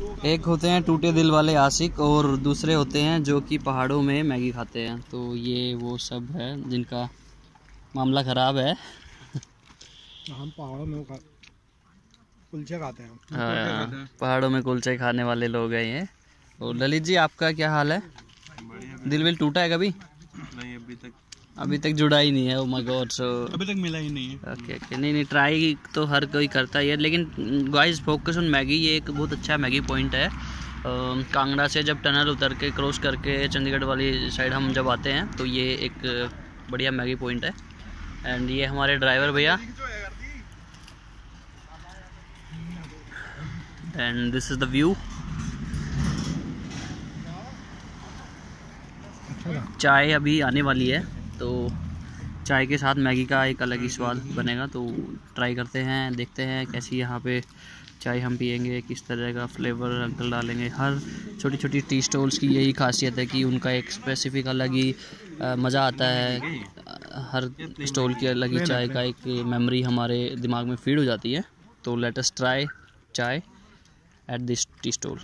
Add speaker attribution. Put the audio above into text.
Speaker 1: एक होते हैं टूटे दिल वाले आशिक और दूसरे होते हैं जो कि पहाड़ों में मैगी खाते हैं। तो ये वो सब है जिनका मामला ख़राब है।
Speaker 2: हम पहाड़ों में कुलचे खाते हैं।
Speaker 1: हाँ पहाड़ों में कुलचे खाने वाले लोग हैं ये। और ललित जी आपका क्या हाल है? दिल विल टूटा है कभी?
Speaker 3: नहीं अभी तक
Speaker 1: अभी तक जुड़ा ही नहीं है ओ माय गॉड सो
Speaker 3: अभी तक मिला ही नहीं है।
Speaker 1: ओके ओके नहीं नहीं ट्राई तो हर कोई करता ही है लेकिन गाइस फोकस ऑन मैगी ये एक बहुत अच्छा मैगी पॉइंट है। अम, कांगड़ा से जब टनल उतर के क्रॉस करके चंडीगढ़ वाली साइड हम जब आते हैं तो ये एक बढ़िया मैगी पॉइंट है। एंड ये हमारे ड्राइवर भैया। And this is the view चाय अभी आने वाली है। तो चाय के साथ मैगी का एक अलग ही स्वाद बनेगा तो ट्राई करते हैं, देखते हैं कैसी यहाँ पे चाय हम पियेंगे, किस तरह का फ्लेवर अंकल डालेंगे। हर छोटी छोटी टी स्टॉल्स की यही खासियत है कि उनका एक स्पेसिफिक अलग ही मज़ा आता है। हर स्टॉल की अलग ही चाय का एक मेमोरी हमारे दिमाग में फ़ीड हो जाती है। तो let us try chai at this tea stall